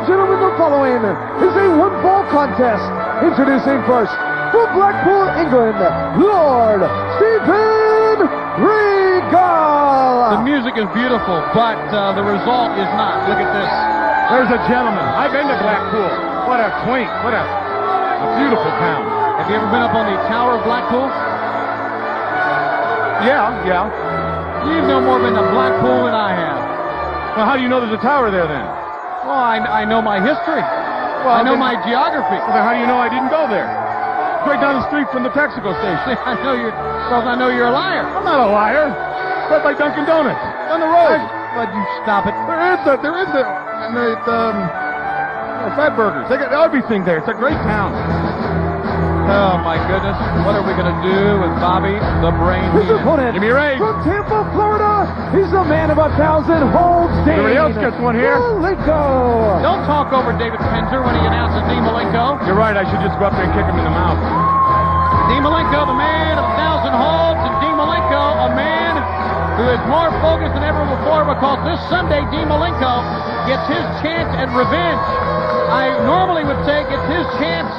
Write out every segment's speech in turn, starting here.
and gentlemen, the following is a one-fall contest. Introducing first, from Blackpool, England, Lord Steven Regal. The music is beautiful, but uh, the result is not. Look at this. There's a gentleman. I've been to Blackpool. What a quaint, what a, a beautiful town. Have you ever been up on the Tower of Blackpool? Yeah, yeah. You've no more been to Blackpool than I have. Well, how do you know there's a tower there then? Well, I, I know my history. Well, I know then- my geography. Well, then how do you know I didn't go there? It's right down the street from the Texaco station. I know you're, because I know you're a liar. I'm not a liar. Right by Dunkin' Donuts. on the road. But you stop it. There is a, there is a, and the, um, Fat Burgers. They got everything there. It's a great town. Oh my goodness. What are we going to do with Bobby the Brain? His opponent Give me raise. from Tampa, Florida, he's the man of a thousand holds. Everybody else gets one here. Malenko. Don't talk over David Penzer when he announces Dean Malenko. You're right. I should just go up there and kick him in the mouth. Dean Malenko, the man of a thousand holds, and Dean Malenko, a man who is more focused than ever before because this Sunday Dean Malenko gets his chance at revenge. I normally would say gets his chance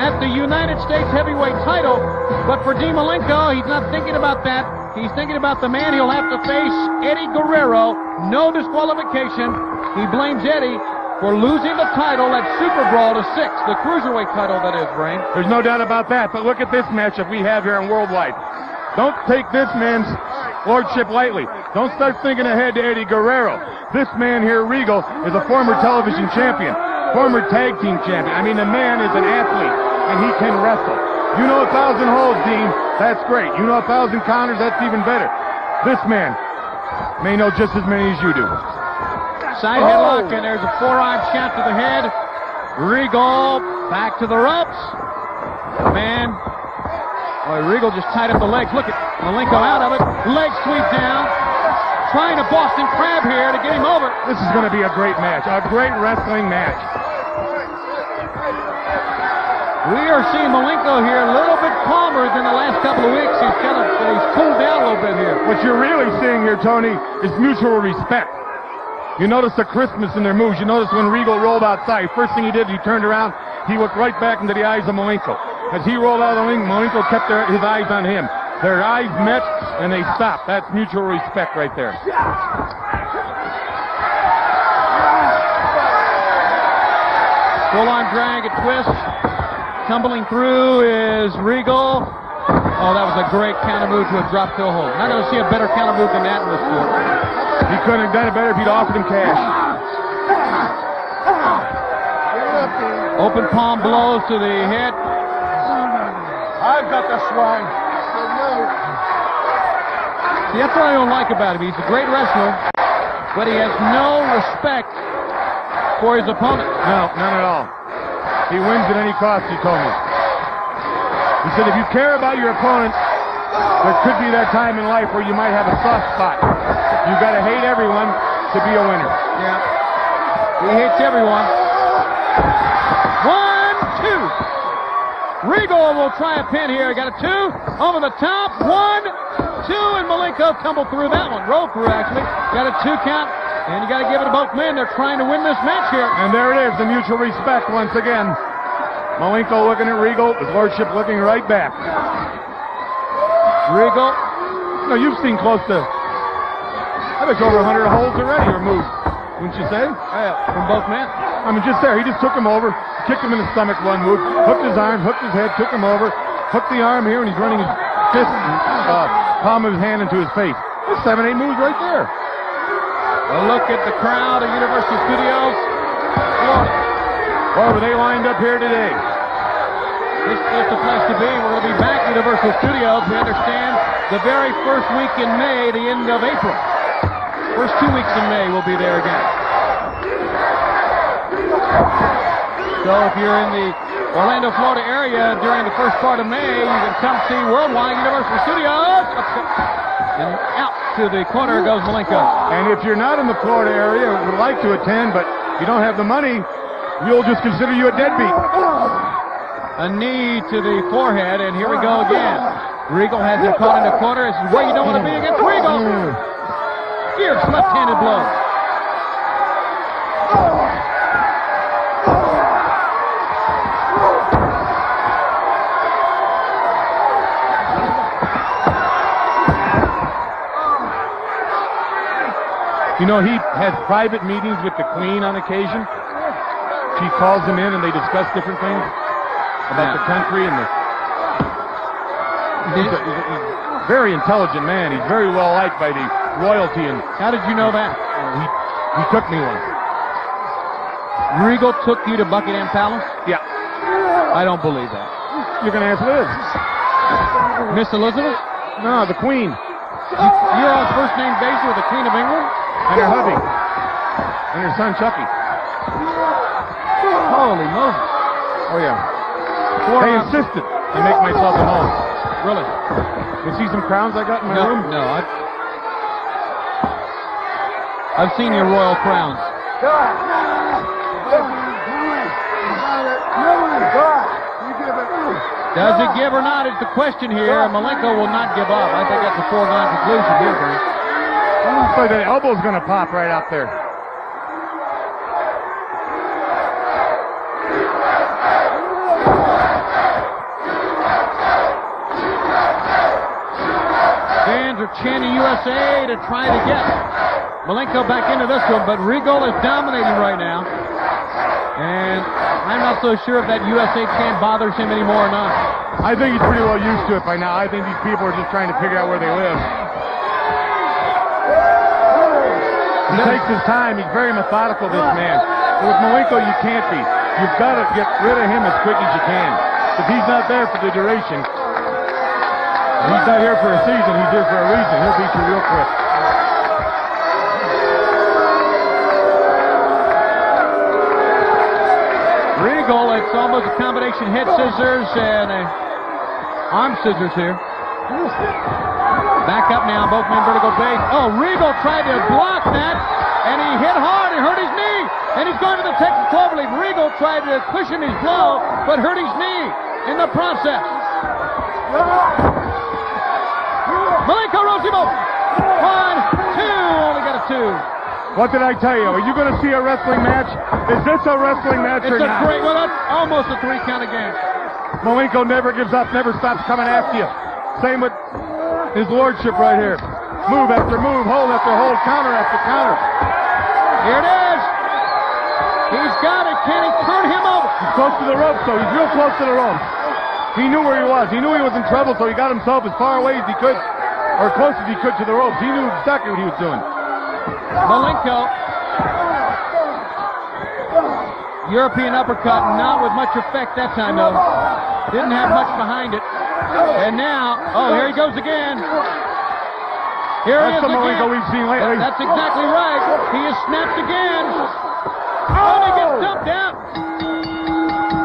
at the United States heavyweight title, but for Dean Malenko, he's not thinking about that. He's thinking about the man he'll have to face, Eddie Guerrero. No disqualification. He blames Eddie for losing the title at Super Brawl to Syxx, the cruiserweight title that is, Brain. There's no doubt about that. But look at this matchup we have here on Worldwide. Don't take this man's lordship lightly. Don't start thinking ahead to Eddie Guerrero. This man here, Regal, is a former television champion, former tag team champion. I mean, the man is an athlete, and he can wrestle. You know a thousand holds, Dean. That's great. You know a thousand counters. That's even better. This man may know just as many as you do. Side headlock, oh. and there's a forearm shot to the head. Regal back to the ropes. Man, boy, Regal just tied up the legs. Look at Malenko out of it. Leg sweep down. Trying to Boston Crab here to get him over. This is going to be a great match, a great wrestling match. We are seeing Malenko here a little bit calmer than the last couple of weeks. He's kind of he's cooled down a little bit here. What you're really seeing here, Tony, is mutual respect. You notice the crispness in their moves. You notice when Regal rolled outside, first thing he did, he turned around, he looked right back into the eyes of Malenko. As he rolled out of the ring, Malenko kept their, his eyes on him. Their eyes met, and they stopped. That's mutual respect right there. Full arm drag and twist. Tumbling through is Regal. Oh, that was a great counter move to a drop toe hold. Not going to see a better counter move than that in this sport. He couldn't have done it better if he'd offered him cash. Open palm blows to the head. I've got the swine. See, that's what I don't like about him. He's a great wrestler, but he has no respect for his opponent. No, none at all. He wins at any cost, he told me. He said if you care about your opponent, there could be that time in life where you might have a soft spot. You've gotta hate everyone to be a winner. Yeah. He hits everyone. One, two. Regal will try a pin here. Got a two. Over the top. One, two, and Malenko tumbled through that one. Rolled through, actually. Got a two count. And you got to give it to both men. They're trying to win this match here. And there it is, the mutual respect once again. Malenko looking at Regal, his lordship looking right back. Regal. No, you've seen close to, I bet over 100 holes already removed, wouldn't you say? Yeah, from both men. I mean, just there. He just took him over, kicked him in the stomach one move, hooked his arm, hooked his head, took him over, hooked the arm here, and he's running his fist, uh, palm of his hand into his face. That's seven, eight moves right there. A look at the crowd at Universal Studios. Florida. Boy, were they lined up here today. This is the place to be. We're going to be back at Universal Studios. We understand the very first week in May, the end of April. First two weeks in May, we'll be there again. So if you're in the Orlando, Florida area during the first part of May, you can come see Worldwide Universal Studios. And out to the corner goes Malenko. And if you're not in the Florida area, would like to attend, but you don't have the money, we'll just consider you a deadbeat. A knee to the forehead, and here we go again. Regal has him caught in the corner. This is where you don't want to be against Regal. Fierce left-handed blow. You know, he has private meetings with the Queen on occasion. She calls him in and they discuss different things about Yeah. the country and the. He's a, he's a- very intelligent man. He's very well liked by the royalty, and How did you know that? he he took me once. Regal took you to Buckingham Palace? Yeah, I don't believe that. you're gonna ask Liz. Miss Elizabeth? No, the Queen You, you're on first name basis with the Queen of England? And her hubby and her son Chucky. Holy Moses. Oh yeah. Four They insisted I make myself at home. Really? You see some crowns I got in my No, room? no. I, I've seen your royal crowns. Does it give or not is the question here. Malenko will not give up. I think that's a foregone conclusion here, Looks like the elbow's gonna pop right out there. Fans are chanting USA to try to get Malenko back into this one, but Regal is dominating right now. And I'm not so sure if that USA chant bothers him anymore or not. I think he's pretty well used to it by now. I think these people are just trying to figure out where they live. He takes his time. He's very methodical, this man. With Malenko, you can't be. You've got to get rid of him as quick as you can. If he's not there for the duration, he's not here for a season, he's here for a reason. He'll beat you real quick. Regal, it's almost a combination head scissors and arm scissors here. Back up now, both men vertical base. Oh, Regal tried to block that, and he hit hard. He hurt his knee, and he's going to the Texas Cloverleaf. Regal tried to cushion his blow, but hurt his knee in the process. Malenko over. One, two, only got a two. What did I tell you? Are you going to see a wrestling match? Is this a wrestling match It's or a not? great, well, that's almost a three count again. Malenko never gives up, never stops coming after you. Same with his lordship right here. Move after move, hold after hold, counter after counter. Here it is. He's got it. Can he turn him over? He's close to the ropes, though. He's real close to the ropes. He knew where he was. He knew he was in trouble, so he got himself as far away as he could, or close as he could to the ropes. He knew exactly what he was doing. Malenko. European uppercut, not with much effect that time, though. Didn't have much behind it. And now, oh, here he goes again. Here he That's is the Malenko again. we've seen lately. That's exactly right. He is snapped again. Oh, and he gets oh! dumped out.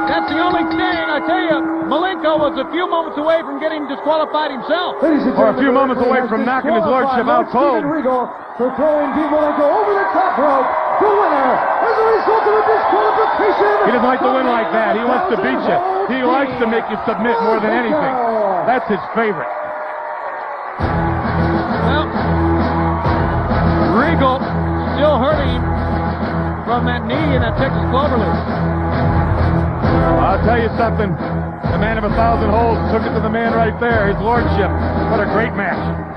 That's the only thing, I tell you, Malenko was a few moments away from getting disqualified himself. Ladies and Or a few moments away from knocking his lordship out Lord Steven cold. Regal for throwing Dean Malenko over the top rope. The winner as a result of a disqualification. He doesn't like to win like that. He wants to beat you. He likes to make you submit more than anything. That's his favorite. Well, Regal still hurting from that knee in that Texas Cloverleaf. I'll tell you something. The man of a thousand holes took it to the man right there, his lordship. What a great match.